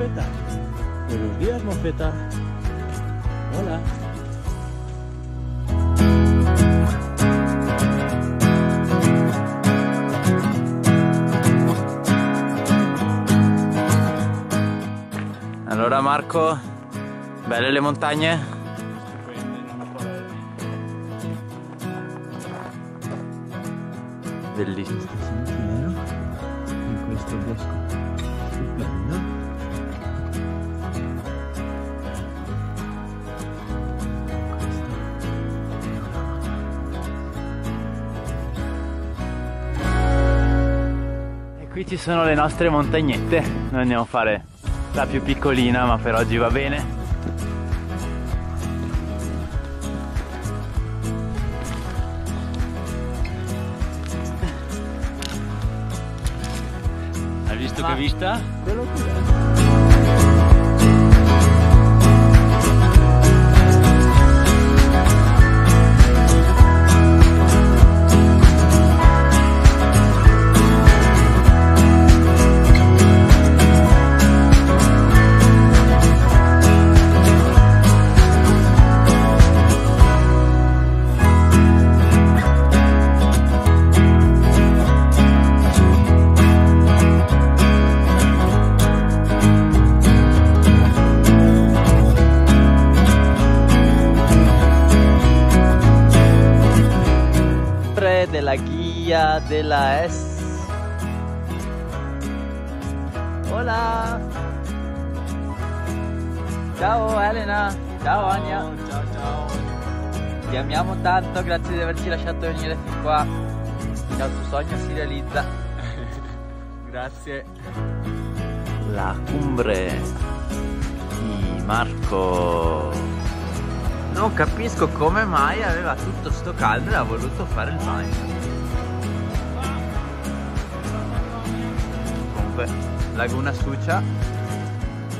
mofeta. Buenos días, mofeta. Hola. Allora Marco, belle le montagne? Bellissimo. Sentiero in questo bosco stupendo. Qui ci sono le nostre montagnette, noi andiamo a fare la più piccolina ma per oggi va bene. Hai visto che vista? Quello qui è. Della guia della S. Hola. Ciao Elena. Ciao Ania. Ciao ciao. Ti amiamo tanto, grazie di averci lasciato venire fin qua. Il tuo sogno si realizza. Grazie. La cumbre di Marco. Non capisco come mai aveva tutto sto caldo e ha voluto fare il bagno. Laguna Sucia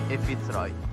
e Fitzroy.